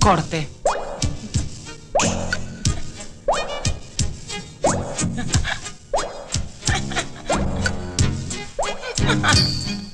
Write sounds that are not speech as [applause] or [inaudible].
Corte. [laughs]